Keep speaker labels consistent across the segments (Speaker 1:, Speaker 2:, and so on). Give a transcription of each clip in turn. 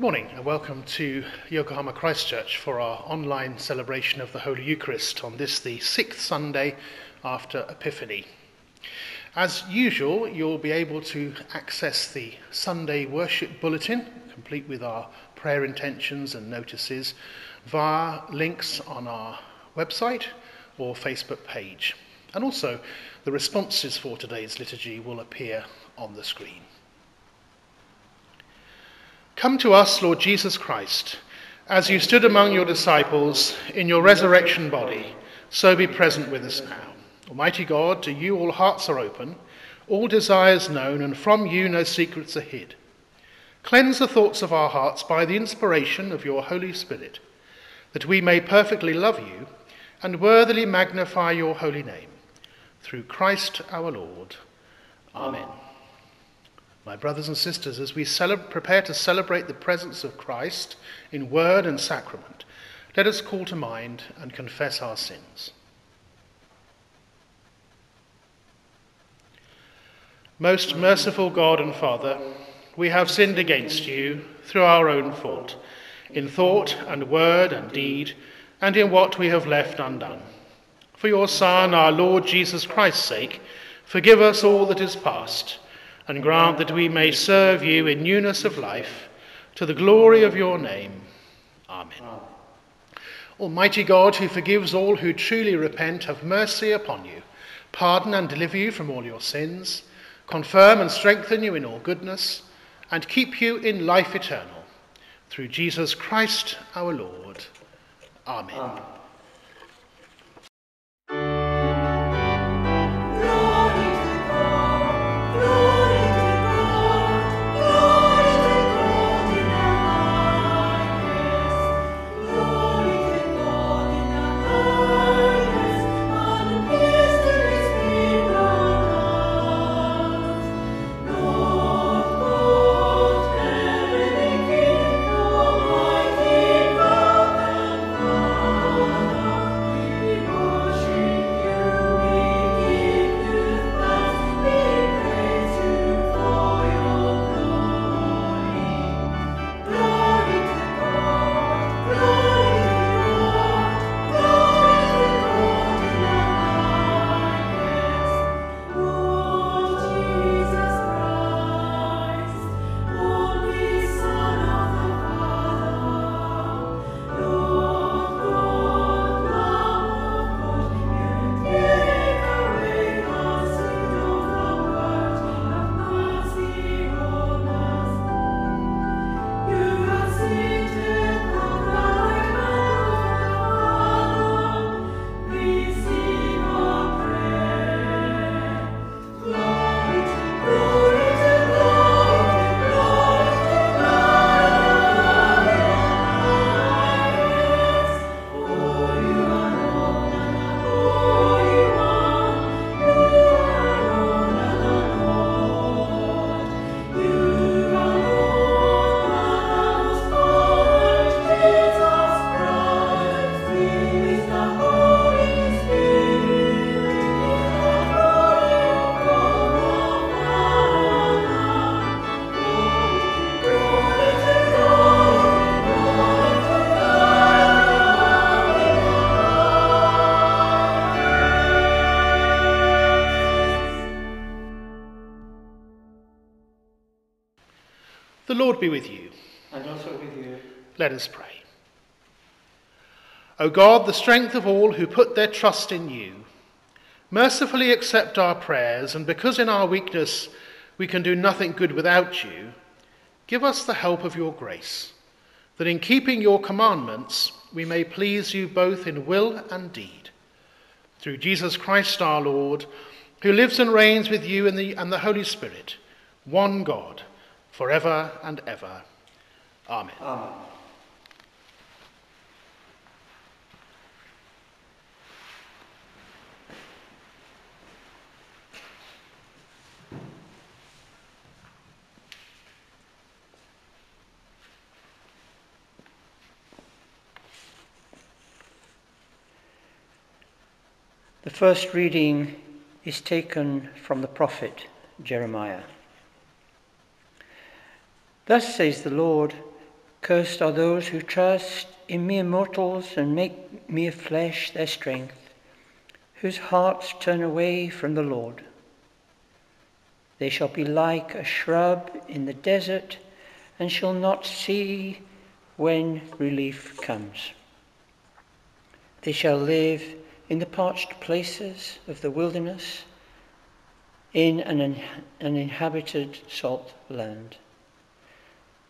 Speaker 1: Good morning and welcome to Yokohama Christchurch for our online celebration of the Holy Eucharist on this, the sixth Sunday after Epiphany. As usual, you'll be able to access the Sunday worship bulletin, complete with our prayer intentions and notices, via links on our website or Facebook page. And also, the responses for today's liturgy will appear on the screen. Come to us, Lord Jesus Christ, as you stood among your disciples in your resurrection body, so be present with us now. Almighty God, to you all hearts are open, all desires known, and from you no secrets are hid. Cleanse the thoughts of our hearts by the inspiration of your Holy Spirit, that we may perfectly love you and worthily magnify your holy name. Through Christ our Lord. Amen. My brothers and sisters, as we prepare to celebrate the presence of Christ in word and sacrament, let us call to mind and confess our sins. Most merciful God and Father, we have sinned against you through our own fault, in thought and word and deed, and in what we have left undone. For your Son, our Lord Jesus Christ's sake, forgive us all that is past and grant that we may serve you in newness of life to the glory of your name. Amen. Almighty God, who forgives all who truly repent, have mercy upon you, pardon and deliver you from all your sins, confirm and strengthen you in all goodness, and keep you in life eternal. Through Jesus Christ our Lord. Amen. Amen. Be with you.
Speaker 2: And also with you.
Speaker 1: Let us pray. O God, the strength of all who put their trust in you, mercifully accept our prayers, and because in our weakness we can do nothing good without you, give us the help of your grace, that in keeping your commandments we may please you both in will and deed. Through Jesus Christ our Lord, who lives and reigns with you and the, and the Holy Spirit, one God forever and ever. Amen. Amen.
Speaker 2: The first reading is taken from the prophet Jeremiah. Thus says the Lord Cursed are those who trust in mere mortals and make mere flesh their strength, whose hearts turn away from the Lord. They shall be like a shrub in the desert and shall not see when relief comes. They shall live in the parched places of the wilderness, in an, an inhabited salt land.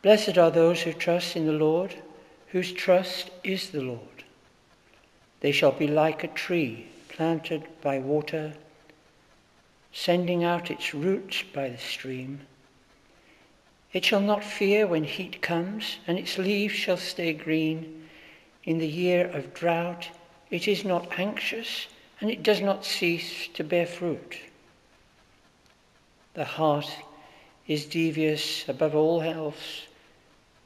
Speaker 2: Blessed are those who trust in the Lord, whose trust is the Lord. They shall be like a tree planted by water, sending out its roots by the stream. It shall not fear when heat comes, and its leaves shall stay green. In the year of drought, it is not anxious, and it does not cease to bear fruit. The heart is devious above all else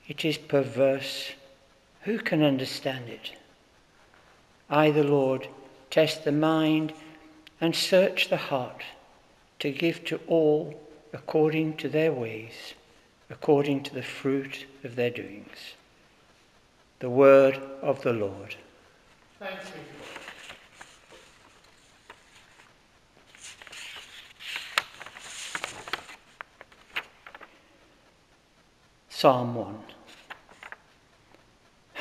Speaker 2: it is perverse. Who can understand it? I, the Lord, test the mind and search the heart to give to all according to their ways, according to the fruit of their doings. The word of the Lord.
Speaker 1: Thanks be
Speaker 2: Psalm 1.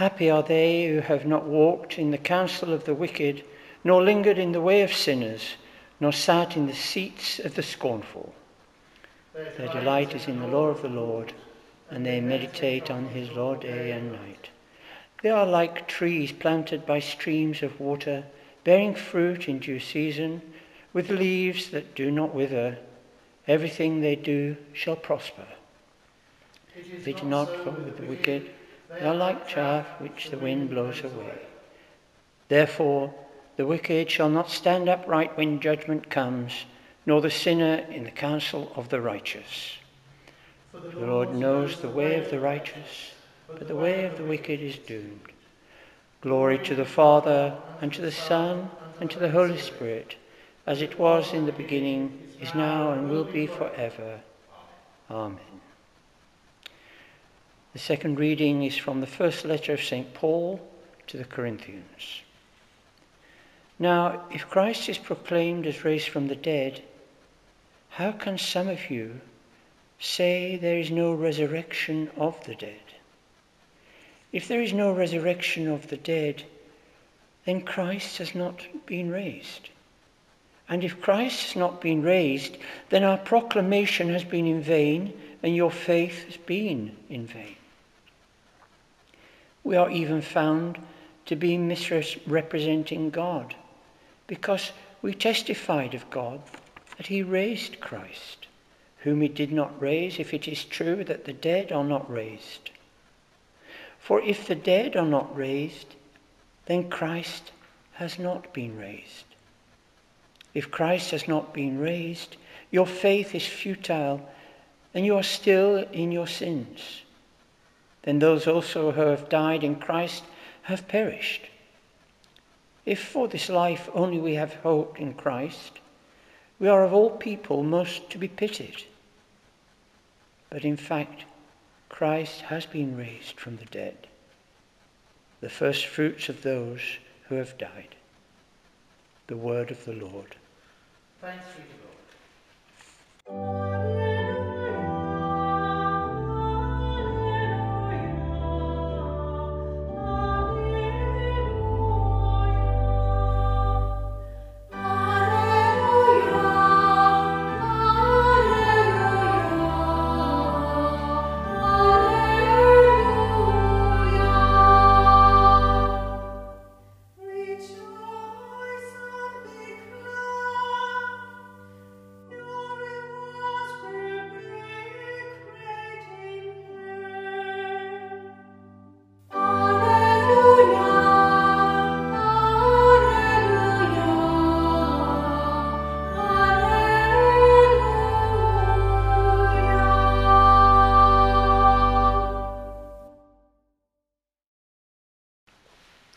Speaker 2: Happy are they who have not walked in the counsel of the wicked, nor lingered in the way of sinners, nor sat in the seats of the scornful. Their delight is in the law of the Lord, and they meditate on his law day and night. They are like trees planted by streams of water, bearing fruit in due season, with leaves that do not wither. Everything they do shall prosper. They do not fall with the wicked. They are like chaff which the wind blows away. Therefore, the wicked shall not stand upright when judgment comes, nor the sinner in the counsel of the righteous. For The Lord knows the way of the righteous, but the way of the wicked is doomed. Glory to the Father, and to the Son, and to the Holy Spirit, as it was in the beginning, is now, and will be forever. Amen. The second reading is from the first letter of St. Paul to the Corinthians. Now, if Christ is proclaimed as raised from the dead, how can some of you say there is no resurrection of the dead? If there is no resurrection of the dead, then Christ has not been raised. And if Christ has not been raised, then our proclamation has been in vain and your faith has been in vain. We are even found to be misrepresenting God because we testified of God that he raised Christ, whom he did not raise, if it is true that the dead are not raised. For if the dead are not raised, then Christ has not been raised. If Christ has not been raised, your faith is futile and you are still in your sins then those also who have died in Christ have perished. If for this life only we have hope in Christ, we are of all people most to be pitied. But in fact, Christ has been raised from the dead, the first fruits of those who have died. The word of the Lord.
Speaker 1: Thanks be to God.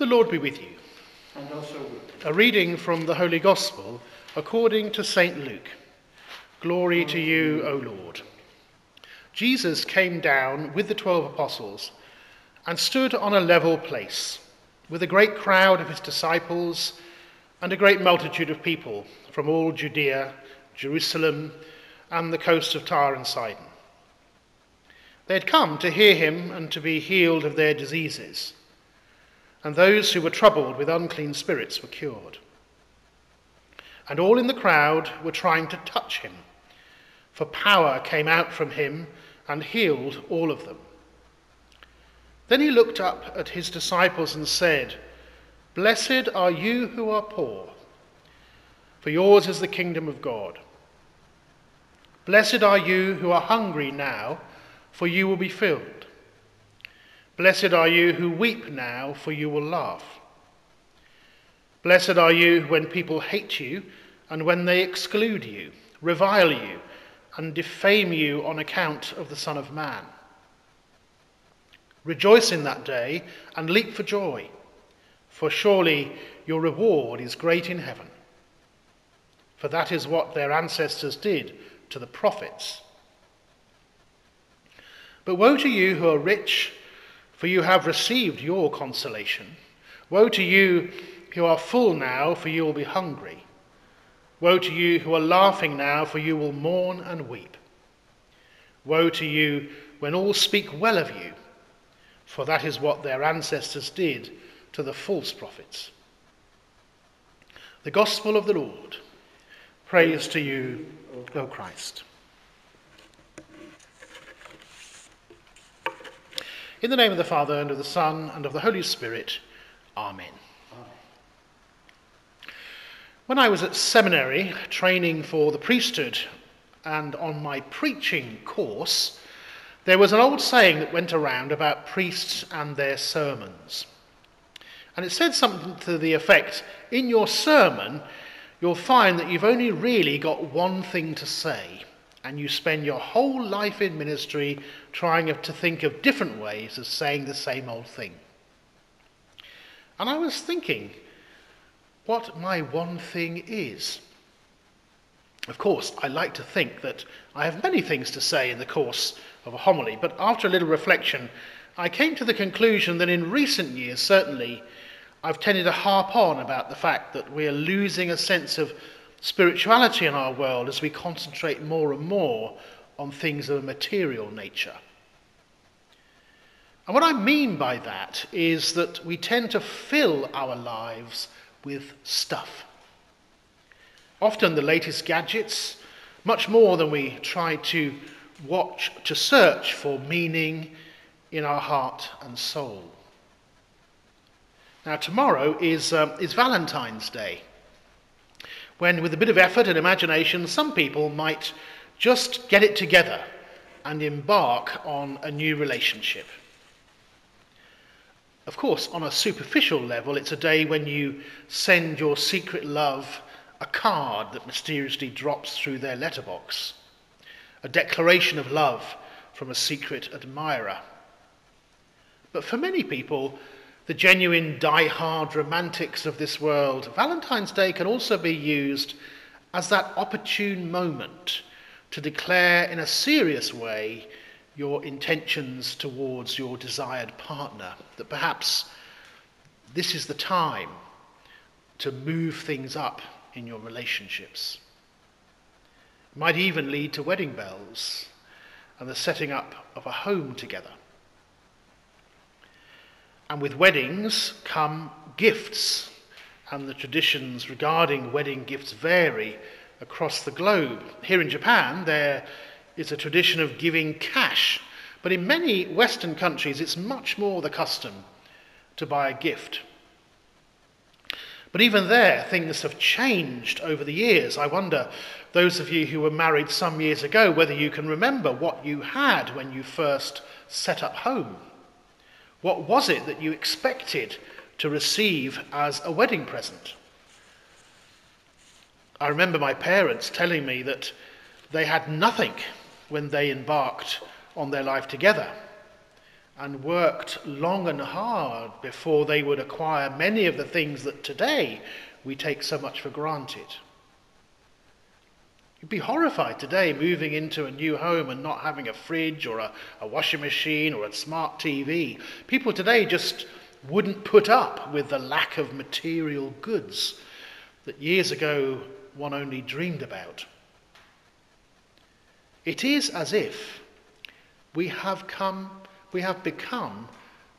Speaker 1: The Lord be with you.
Speaker 2: And also with
Speaker 1: A reading from the Holy Gospel according to St. Luke. Glory to you, O Lord. Jesus came down with the twelve apostles and stood on a level place with a great crowd of his disciples and a great multitude of people from all Judea, Jerusalem, and the coast of Tyre and Sidon. They had come to hear him and to be healed of their diseases, and those who were troubled with unclean spirits were cured. And all in the crowd were trying to touch him, for power came out from him and healed all of them. Then he looked up at his disciples and said, Blessed are you who are poor, for yours is the kingdom of God. Blessed are you who are hungry now, for you will be filled. Blessed are you who weep now, for you will laugh. Blessed are you when people hate you and when they exclude you, revile you, and defame you on account of the Son of Man. Rejoice in that day and leap for joy, for surely your reward is great in heaven. For that is what their ancestors did to the prophets. But woe to you who are rich, for you have received your consolation. Woe to you who are full now, for you will be hungry. Woe to you who are laughing now, for you will mourn and weep. Woe to you when all speak well of you for that is what their ancestors did to the false prophets. The Gospel of the Lord. Praise to you, O Christ. In the name of the Father, and of the Son, and of the Holy Spirit, Amen. When I was at seminary training for the priesthood, and on my preaching course, there was an old saying that went around about priests and their sermons. And it said something to the effect in your sermon, you'll find that you've only really got one thing to say, and you spend your whole life in ministry trying to think of different ways of saying the same old thing. And I was thinking what my one thing is. Of course, I like to think that I have many things to say in the course of a homily, but after a little reflection, I came to the conclusion that in recent years, certainly, I've tended to harp on about the fact that we are losing a sense of spirituality in our world as we concentrate more and more on things of a material nature. And what I mean by that is that we tend to fill our lives with stuff. Often the latest gadgets, much more than we try to watch, to search for meaning in our heart and soul. Now, tomorrow is, um, is Valentine's Day, when, with a bit of effort and imagination, some people might just get it together and embark on a new relationship. Of course, on a superficial level, it's a day when you send your secret love a card that mysteriously drops through their letterbox, a declaration of love from a secret admirer. But for many people, the genuine die-hard romantics of this world, Valentine's Day can also be used as that opportune moment to declare in a serious way your intentions towards your desired partner, that perhaps this is the time to move things up in your relationships. It might even lead to wedding bells and the setting up of a home together. And with weddings come gifts, and the traditions regarding wedding gifts vary across the globe. Here in Japan, there is a tradition of giving cash, but in many Western countries, it's much more the custom to buy a gift. But even there, things have changed over the years. I wonder, those of you who were married some years ago, whether you can remember what you had when you first set up home. What was it that you expected to receive as a wedding present? I remember my parents telling me that they had nothing when they embarked on their life together and worked long and hard before they would acquire many of the things that today we take so much for granted. You'd be horrified today moving into a new home and not having a fridge or a, a washing machine or a smart TV. People today just wouldn't put up with the lack of material goods that years ago one only dreamed about. It is as if we have come, we have become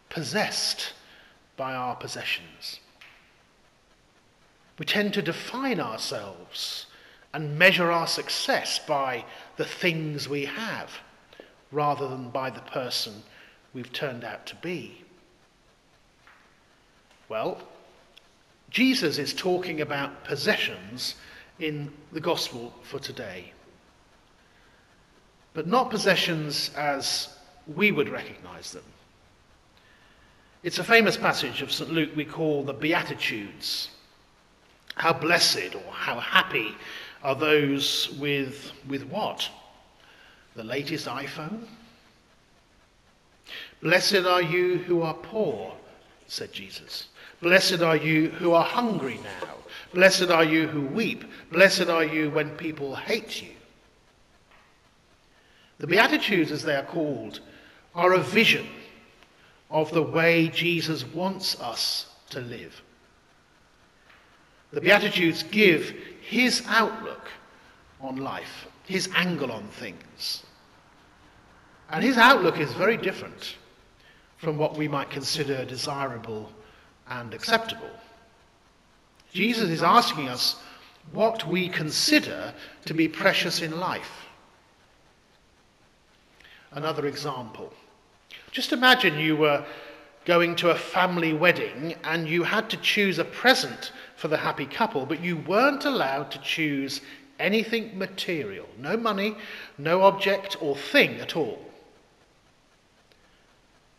Speaker 1: possessed by our possessions. We tend to define ourselves and measure our success by the things we have rather than by the person we've turned out to be. Well, Jesus is talking about possessions in the gospel for today. But not possessions as we would recognize them. It's a famous passage of St. Luke we call the Beatitudes. How blessed or how happy are those with, with what? The latest iPhone? Blessed are you who are poor, said Jesus. Blessed are you who are hungry now. Blessed are you who weep. Blessed are you when people hate you. The Beatitudes, as they are called, are a vision of the way Jesus wants us to live. The Beatitudes give his outlook on life, his angle on things. And his outlook is very different from what we might consider desirable and acceptable. Jesus is asking us what we consider to be precious in life. Another example. Just imagine you were going to a family wedding and you had to choose a present for the happy couple, but you weren't allowed to choose anything material. No money, no object or thing at all.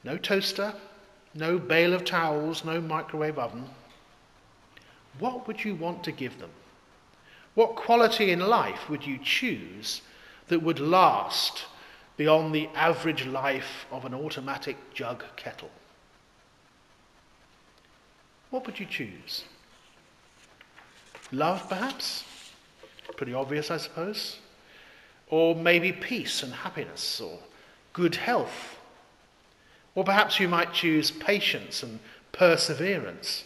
Speaker 1: No toaster, no bale of towels, no microwave oven. What would you want to give them? What quality in life would you choose that would last beyond the average life of an automatic jug kettle? What would you choose? Love, perhaps? Pretty obvious, I suppose. Or maybe peace and happiness, or good health. Or perhaps you might choose patience and perseverance.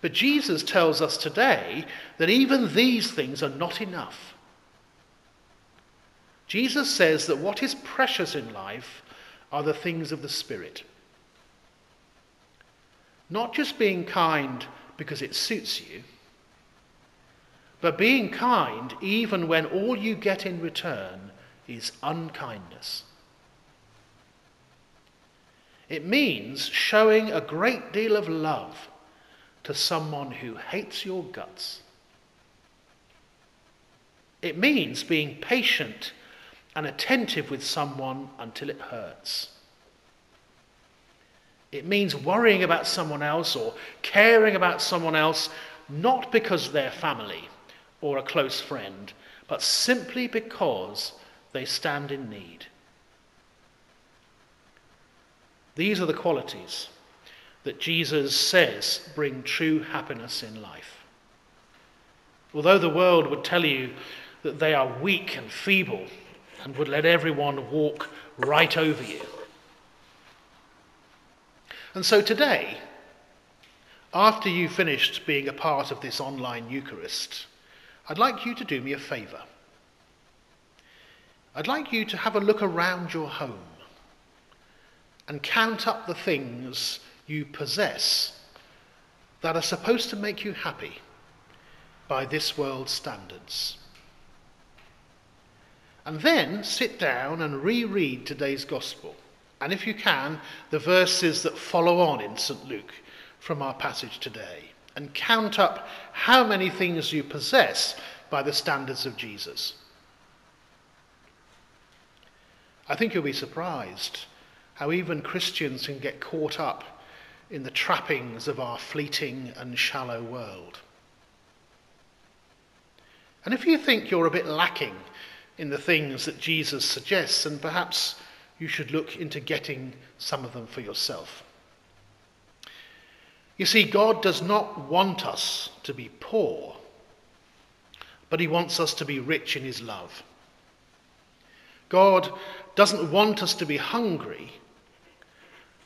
Speaker 1: But Jesus tells us today that even these things are not enough. Jesus says that what is precious in life are the things of the Spirit. Not just being kind because it suits you, but being kind even when all you get in return is unkindness. It means showing a great deal of love to someone who hates your guts. It means being patient and attentive with someone until it hurts. It means worrying about someone else or caring about someone else not because they're family or a close friend, but simply because they stand in need. These are the qualities that Jesus says bring true happiness in life. Although the world would tell you that they are weak and feeble and would let everyone walk right over you. And so today, after you've finished being a part of this online Eucharist, I'd like you to do me a favour. I'd like you to have a look around your home and count up the things you possess that are supposed to make you happy by this world's standards. And then sit down and reread today's Gospel. And if you can, the verses that follow on in St. Luke from our passage today. And count up how many things you possess by the standards of Jesus. I think you'll be surprised how even Christians can get caught up in the trappings of our fleeting and shallow world. And if you think you're a bit lacking in the things that Jesus suggests, and perhaps you should look into getting some of them for yourself. You see, God does not want us to be poor, but he wants us to be rich in his love. God doesn't want us to be hungry,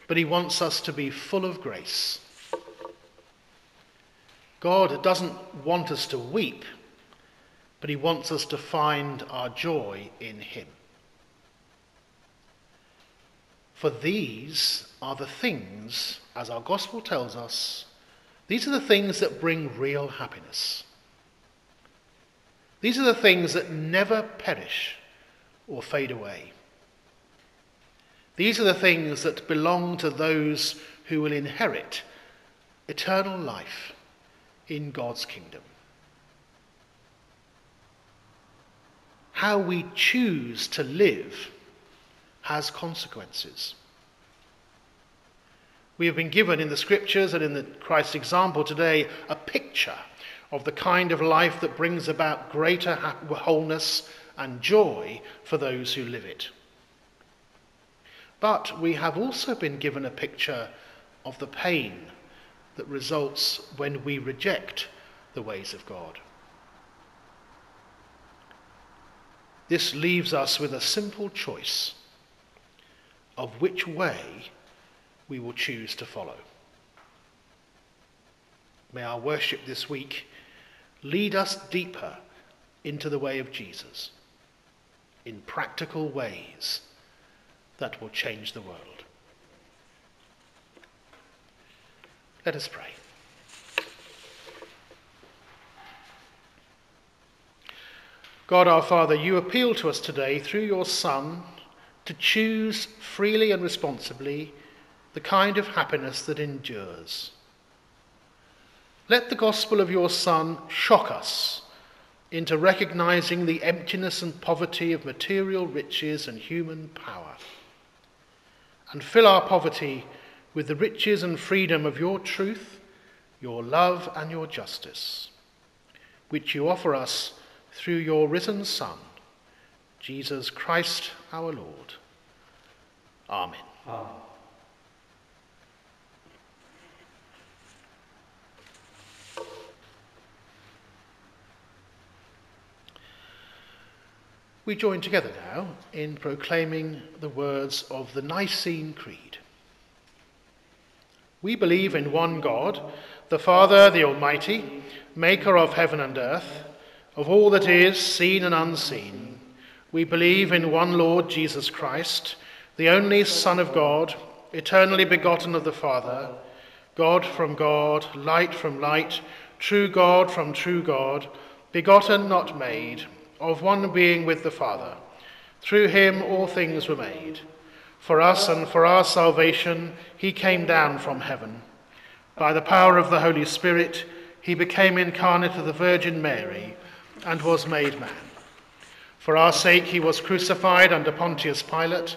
Speaker 1: but he wants us to be full of grace. God doesn't want us to weep, but he wants us to find our joy in him. For these are the things, as our gospel tells us, these are the things that bring real happiness. These are the things that never perish or fade away. These are the things that belong to those who will inherit eternal life in God's kingdom. How we choose to live has consequences. We have been given in the scriptures and in the Christ's example today a picture of the kind of life that brings about greater wholeness and joy for those who live it. But we have also been given a picture of the pain that results when we reject the ways of God. This leaves us with a simple choice of which way we will choose to follow. May our worship this week lead us deeper into the way of Jesus in practical ways that will change the world. Let us pray. God our Father, you appeal to us today through your Son to choose freely and responsibly the kind of happiness that endures. Let the gospel of your Son shock us into recognizing the emptiness and poverty of material riches and human power, and fill our poverty with the riches and freedom of your truth, your love, and your justice, which you offer us through your risen Son, Jesus Christ our Lord. Amen. Amen. We join together now in proclaiming the words of the Nicene Creed. We believe in one God, the Father, the Almighty, maker of heaven and earth, of all that is seen and unseen. We believe in one Lord Jesus Christ, the only Son of God, eternally begotten of the Father, God from God, light from light, true God from true God, begotten, not made of one being with the Father. Through him all things were made. For us and for our salvation, he came down from heaven. By the power of the Holy Spirit, he became incarnate of the Virgin Mary and was made man. For our sake, he was crucified under Pontius Pilate.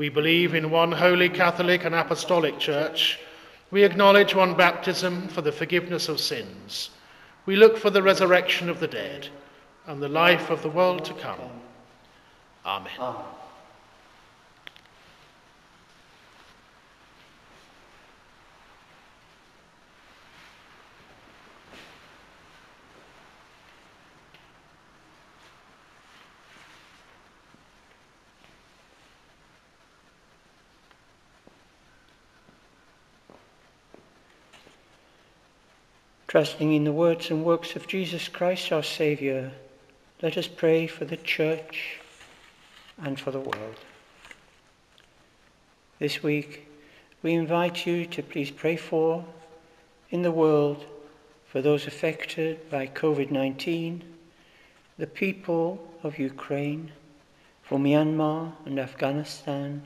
Speaker 1: We believe in one holy Catholic and Apostolic Church. We acknowledge one baptism for the forgiveness of sins. We look for the resurrection of the dead and the life of the world to come. Amen. Amen.
Speaker 2: Trusting in the words and works of Jesus Christ our Saviour, let us pray for the church and for the world. This week, we invite you to please pray for, in the world, for those affected by COVID 19, the people of Ukraine, for Myanmar and Afghanistan,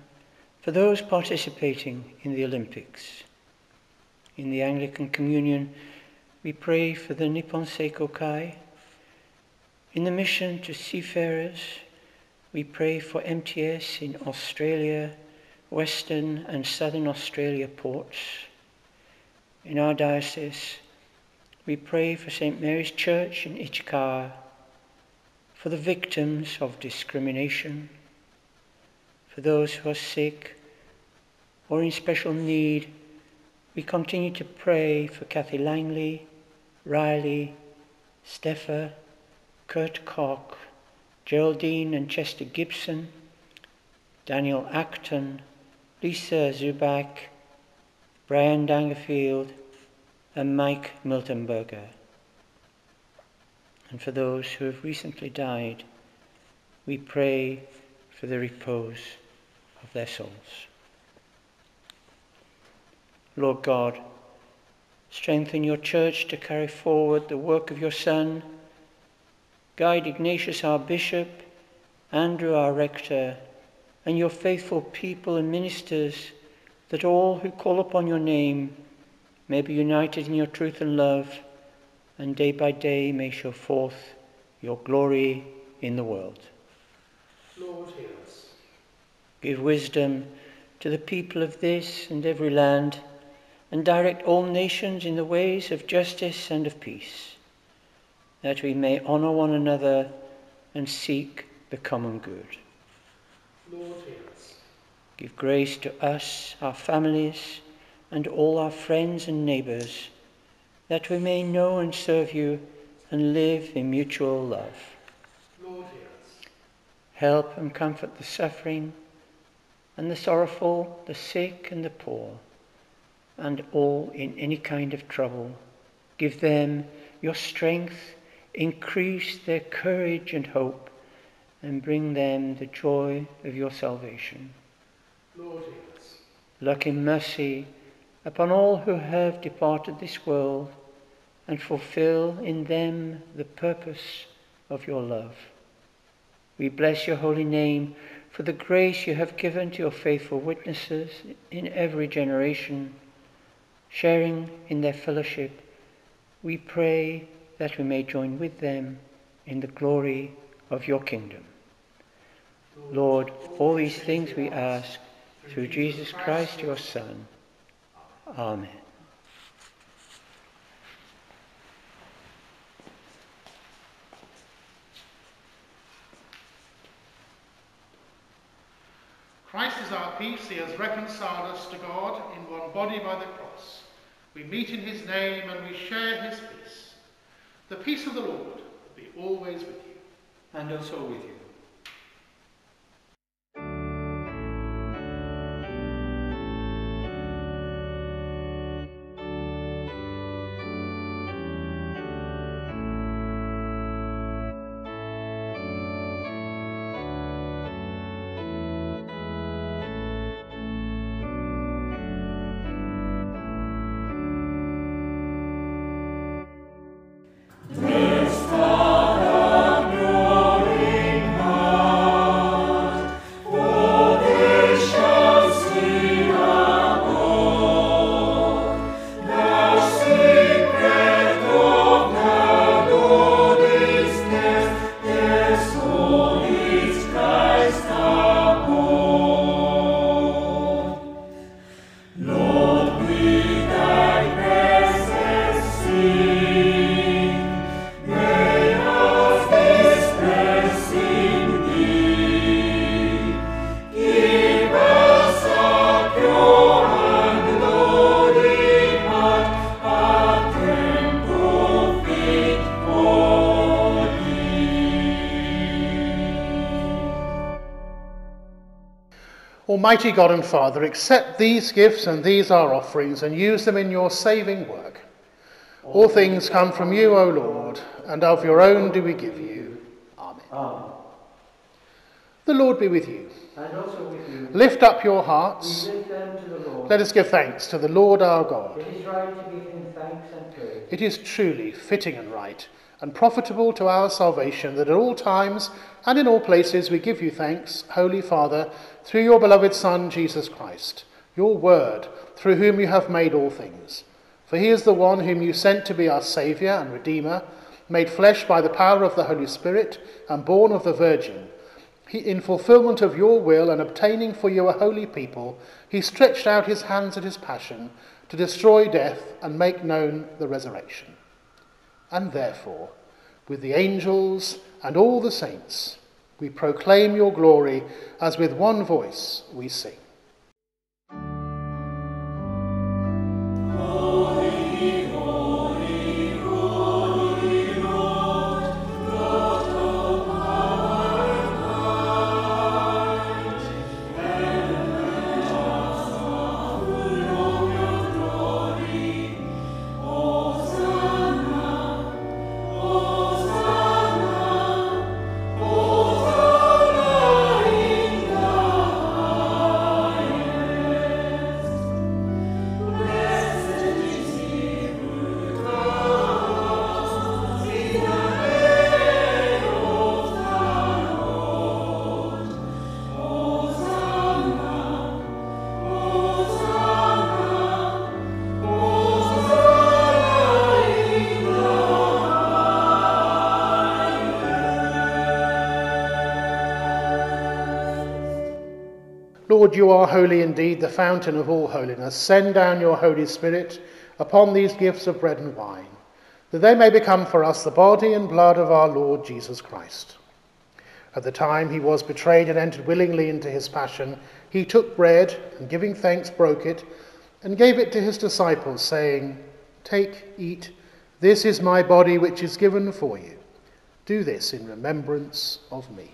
Speaker 2: for those participating in the Olympics. In the Anglican Communion, we pray for the Nippon Seikokai In the mission to seafarers, we pray for MTS in Australia, Western and Southern Australia ports. In our diocese, we pray for St. Mary's Church in Ichikawa, for the victims of discrimination, for those who are sick or in special need. We continue to pray for Kathy Langley, Riley, Steffa, Kurt Koch, Geraldine and Chester Gibson, Daniel Acton, Lisa Zubak, Brian Dangerfield, and Mike Miltenberger. And for those who have recently died, we pray for the repose of their souls. Lord God, strengthen your church to carry forward the work of your Son. Guide Ignatius, our bishop, Andrew, our rector, and your faithful people and ministers, that all who call upon your name may be united in your truth and love, and day by day may show forth your glory in the world.
Speaker 1: Lord, hear us.
Speaker 2: Give wisdom to the people of this and every land, and direct all nations in the ways of justice and of peace, that we may honour one another and seek the common good.
Speaker 1: Lord, hear us.
Speaker 2: Give grace to us, our families, and all our friends and neighbours, that we may know and serve you and live in mutual love.
Speaker 1: Lord, hear us.
Speaker 2: Help and comfort the suffering and the sorrowful, the sick and the poor, and all in any kind of trouble. Give them your strength, increase their courage and hope, and bring them the joy of your salvation.
Speaker 1: Lord.
Speaker 2: Look in mercy upon all who have departed this world, and fulfill in them the purpose of your love. We bless your holy name for the grace you have given to your faithful witnesses in every generation, sharing in their fellowship. We pray that we may join with them in the glory of your kingdom. Lord, all these things we ask through Jesus Christ, your Son. Amen.
Speaker 1: Christ is our peace. He has reconciled us to God in one body by the cross. We meet in his name and we share his peace. The peace of the Lord be always with you.
Speaker 2: And also with you.
Speaker 1: Almighty God and Father, accept these gifts and these our offerings and use them in your saving work. All things come from you, O Lord, and of your own do we give you. Amen.
Speaker 2: Amen.
Speaker 1: The Lord be with you.
Speaker 2: With you.
Speaker 1: Lift up your hearts.
Speaker 2: lift them to the Lord.
Speaker 1: Let us give thanks to the Lord our God.
Speaker 2: It is right to give him thanks and praise.
Speaker 1: It is truly fitting and right and profitable to our salvation that at all times and in all places we give you thanks, Holy Father, through your beloved Son, Jesus Christ, your Word, through whom you have made all things. For he is the one whom you sent to be our Saviour and Redeemer, made flesh by the power of the Holy Spirit and born of the Virgin, he, in fulfillment of your will and obtaining for you a holy people, he stretched out his hands at his passion to destroy death and make known the resurrection. And therefore, with the angels and all the saints, we proclaim your glory as with one voice we sing. You are holy indeed, the fountain of all holiness. Send down your Holy Spirit upon these gifts of bread and wine, that they may become for us the body and blood of our Lord Jesus Christ. At the time he was betrayed and entered willingly into his passion, he took bread and giving thanks broke it and gave it to his disciples, saying, Take, eat, this is my body which is given for you. Do this in remembrance of me.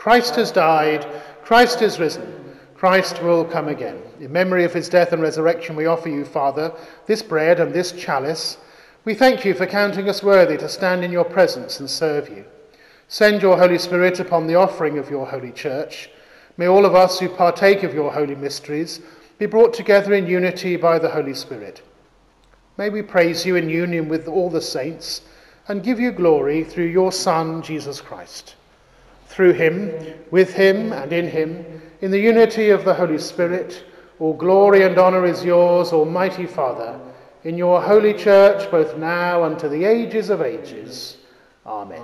Speaker 1: Christ has died, Christ is risen, Christ will come again. In memory of his death and resurrection, we offer you, Father, this bread and this chalice. We thank you for counting us worthy to stand in your presence and serve you. Send your Holy Spirit upon the offering of your holy church. May all of us who partake of your holy mysteries be brought together in unity by the Holy Spirit. May we praise you in union with all the saints and give you glory through your Son, Jesus Christ through him, with him, and in him, in the unity of the Holy Spirit, all glory and honour is yours, Almighty Father, in your holy church, both now and to the ages of ages. Amen.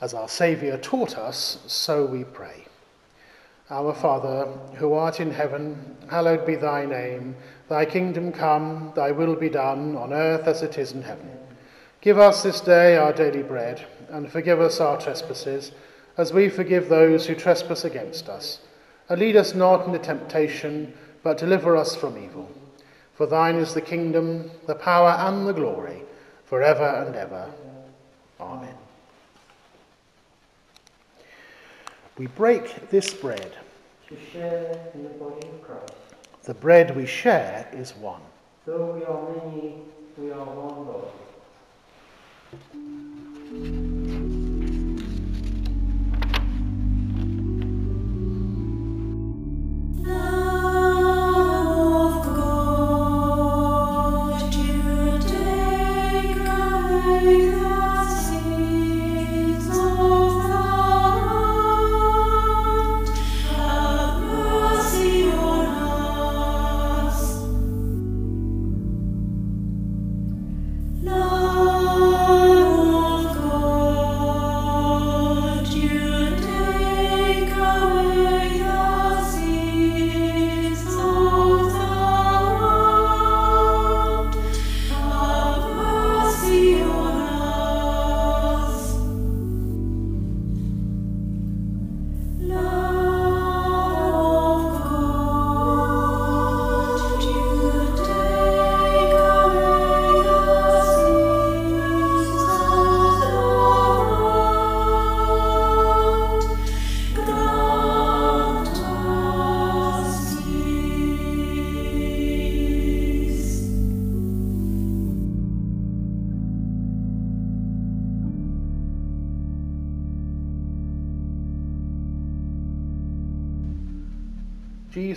Speaker 1: As our Saviour taught us, so we pray. Our Father, who art in heaven, hallowed be thy name. Thy kingdom come, thy will be done, on earth as it is in heaven. Give us this day our daily bread, and forgive us our trespasses, as we forgive those who trespass against us. And lead us not into temptation, but deliver us from evil. For thine is the kingdom, the power, and the glory, for ever and ever. Amen. We break this bread
Speaker 2: to share in the body of Christ.
Speaker 1: The bread we share is one.
Speaker 2: Though we are many, we are one body.
Speaker 3: Love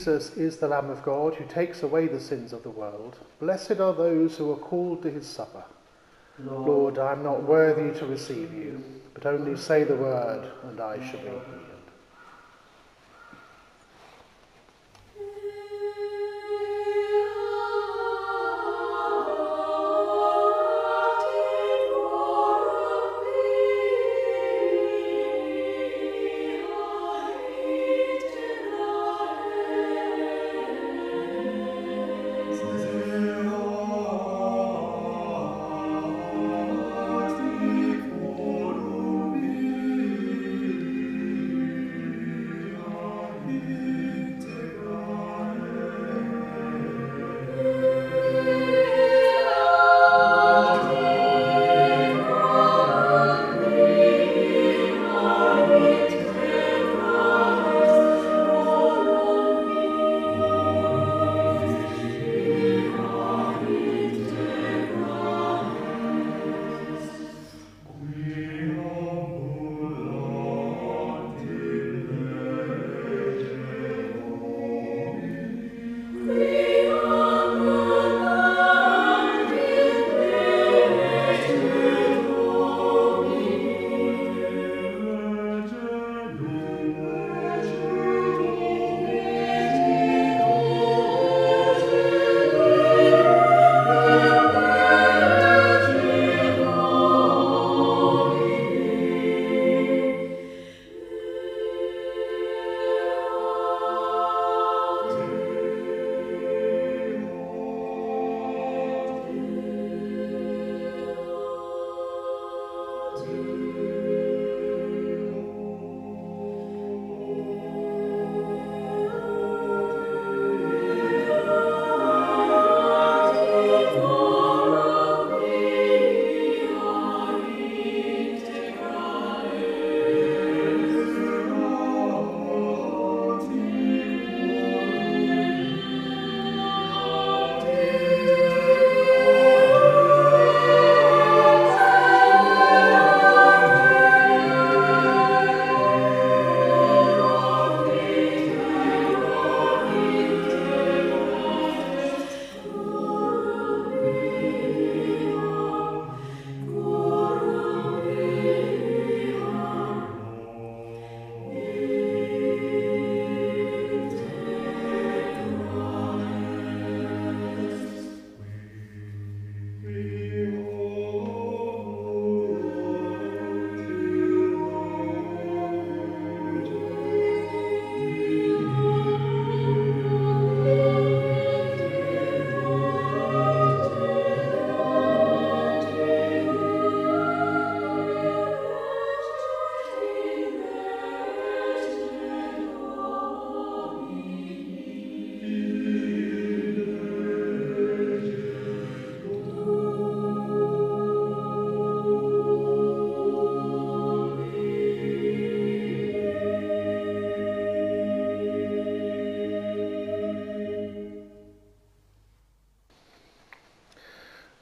Speaker 1: Jesus is the Lamb of God who takes away the sins of the world. Blessed are those who are called to his supper. Lord, I am not worthy to receive you, but only say the word, and I shall be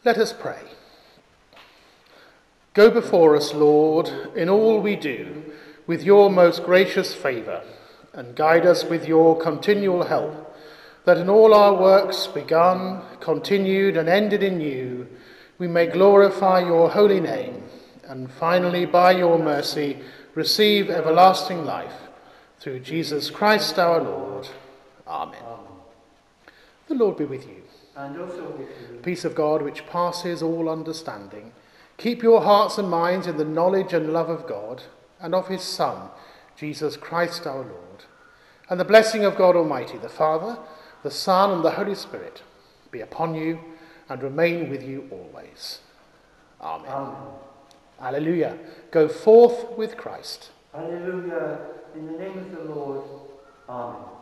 Speaker 1: Let us pray. Go before us, Lord, in all we do, with your most gracious favour, and guide us with your continual help, that in all our works, begun, continued, and ended in you, we may glorify your holy name, and finally, by your mercy, receive everlasting life. Through Jesus Christ our Lord. Amen. The Lord be with you
Speaker 2: and also with.
Speaker 1: Peace of God, which passes all understanding, keep your hearts and minds in the knowledge and love of God and of his Son, Jesus Christ our Lord. And the blessing of God Almighty, the Father, the Son, and the Holy Spirit be upon you and remain with you always. Amen.
Speaker 2: Amen.
Speaker 1: Alleluia. Go forth with Christ.
Speaker 2: Hallelujah. In the name of the Lord. Amen.